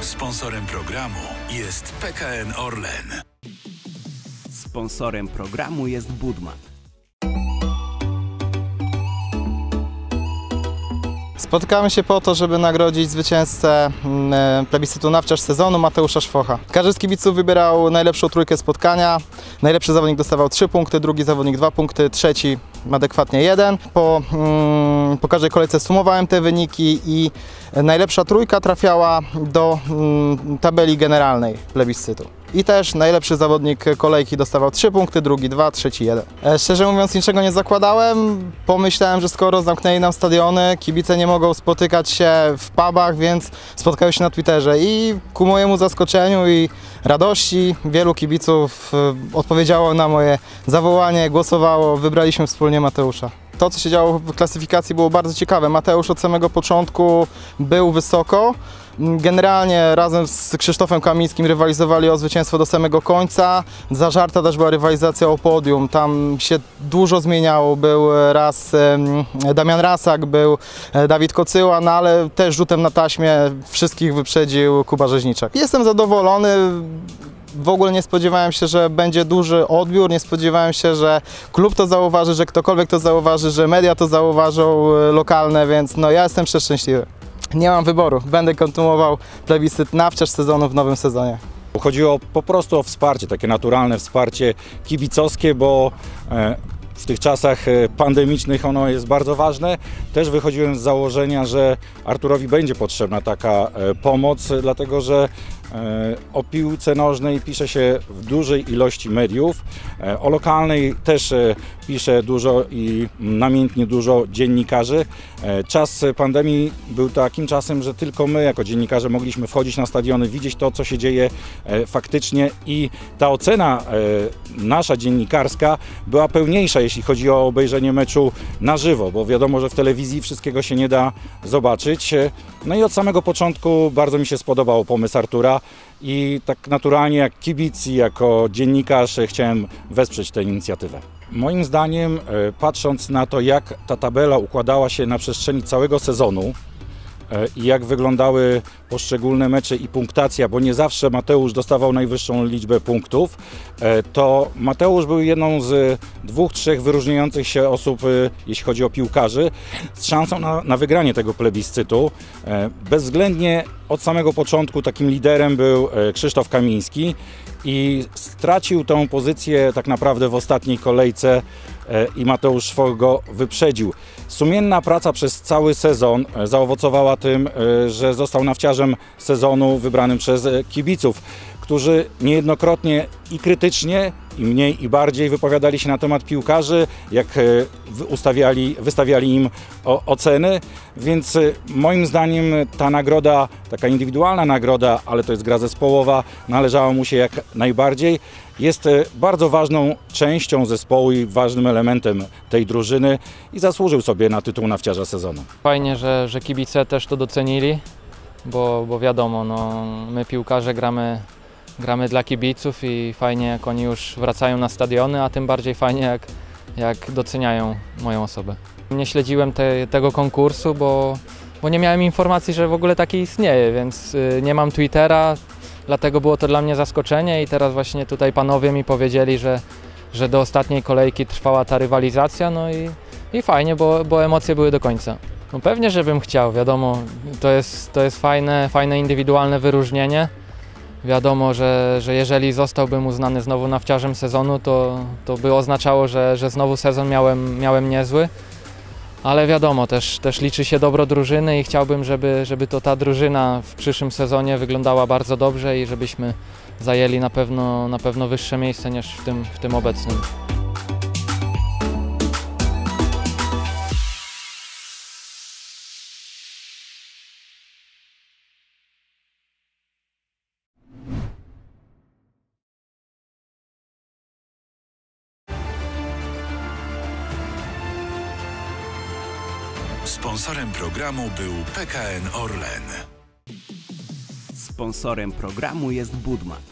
Sponsorem programu jest PKN Orlen. Sponsorem programu jest Budman. Spotykamy się po to, żeby nagrodzić zwycięzcę mm, e, plebiscytu nawciarz sezonu Mateusza Szwocha. Każdy z kibiców wybierał najlepszą trójkę spotkania. Najlepszy zawodnik dostawał 3 punkty, drugi zawodnik 2 punkty, trzeci adekwatnie 1. Po, mm, po każdej kolejce sumowałem te wyniki i najlepsza trójka trafiała do mm, tabeli generalnej plebiscytu. I też najlepszy zawodnik kolejki dostawał 3 punkty, drugi 2, trzeci 1. E, Szczerze mówiąc niczego nie zakładałem. Pomyślałem, że skoro zamknęli nam stadiony, kibice nie mogą spotykać się w pubach, więc spotkają się na Twitterze. I ku mojemu zaskoczeniu i radości wielu kibiców e, odpowiedziało na moje zawołanie, głosowało, wybraliśmy wspólnie Mateusza. To, co się działo w klasyfikacji było bardzo ciekawe. Mateusz od samego początku był wysoko. Generalnie razem z Krzysztofem Kamińskim rywalizowali o zwycięstwo do samego końca. Zażarta też była rywalizacja o podium. Tam się dużo zmieniało. Był raz Damian Rasak, był e, Dawid Kocyła, no ale też rzutem na taśmie wszystkich wyprzedził Kuba Rzeźniczak. Jestem zadowolony. W ogóle nie spodziewałem się, że będzie duży odbiór, nie spodziewałem się, że klub to zauważy, że ktokolwiek to zauważy, że media to zauważą e, lokalne, więc no ja jestem przeszczęśliwy. Nie mam wyboru, będę kontynuował plebiscyt nawciarz sezonu w nowym sezonie. Chodziło po prostu o wsparcie, takie naturalne wsparcie kibicowskie, bo e, w tych czasach e, pandemicznych ono jest bardzo ważne. Też wychodziłem z założenia, że Arturowi będzie potrzebna taka e, pomoc, dlatego że o piłce nożnej pisze się w dużej ilości mediów. E, O lokalnej też e, pisze dużo i namiętnie dużo dziennikarzy. E, Czas pandemii był takim czasem, że tylko my jako dziennikarze mogliśmy wchodzić na stadiony, widzieć to, co się dzieje e, faktycznie i ta ocena e, nasza dziennikarska była pełniejsza, jeśli chodzi o obejrzenie meczu na żywo, bo wiadomo, że w telewizji wszystkiego się nie da zobaczyć. E, No i od samego początku bardzo mi się spodobał pomysł Artura i tak naturalnie jak kibic i jako dziennikarz chciałem wesprzeć tę inicjatywę. Moim zdaniem, e, patrząc na to, jak ta tabela układała się na przestrzeni całego sezonu e, i jak wyglądały poszczególne mecze i punktacja, bo nie zawsze Mateusz dostawał najwyższą liczbę punktów, e, to Mateusz był jedną z dwóch, trzech wyróżniających się osób, jeśli chodzi o piłkarzy, z szansą na, na wygranie tego plebiscytu. Bezwzględnie od samego początku takim liderem był e, Krzysztof Kamiński i stracił tę pozycję tak naprawdę w ostatniej kolejce e, i Mateusz Szwoch go wyprzedził. Sumienna praca przez cały sezon e, zaowocowała tym, że został nawciarzem sezonu wybranym przez kibiców, którzy niejednokrotnie i krytycznie, i mniej i bardziej wypowiadali się na temat piłkarzy, jak e, ustawiali, wystawiali im oceny, więc e, moim zdaniem ta nagroda, taka indywidualna nagroda, ale to jest gra zespołowa, należała mu się jak najbardziej. Jest e, bardzo ważną częścią zespołu i ważnym elementem tej drużyny i zasłużył sobie na tytuł nawciarza sezonu. Fajnie, że, że kibice też to docenili, bo, bo wiadomo, no, my piłkarze gramy, gramy dla kibiców i fajnie jak oni już wracają na stadiony, a tym bardziej fajnie jak, jak doceniają moją osobę. Nie śledziłem te, tego konkursu, bo, bo nie miałem informacji, że w ogóle taki istnieje, więc y, nie mam Twittera, dlatego było to dla mnie zaskoczenie i teraz właśnie tutaj panowie mi powiedzieli, że, że do ostatniej kolejki trwała ta rywalizacja, no i, i fajnie, bo, bo emocje były do końca. No pewnie, żebym chciał, wiadomo, to jest, to jest fajne, fajne indywidualne wyróżnienie. Wiadomo, że, że jeżeli zostałbym uznany znowu nawciarzem sezonu, to, to by oznaczało, że, że znowu sezon miałem, miałem niezły. Ale wiadomo, też, też liczy się dobro drużyny i chciałbym, żeby, żeby to ta drużyna w przyszłym sezonie wyglądała bardzo dobrze i żebyśmy zajęli na pewno, na pewno wyższe miejsce niż w tym, w tym obecnym. Sponsorem programu był PKN Orlen. Sponsorem programu jest Budman.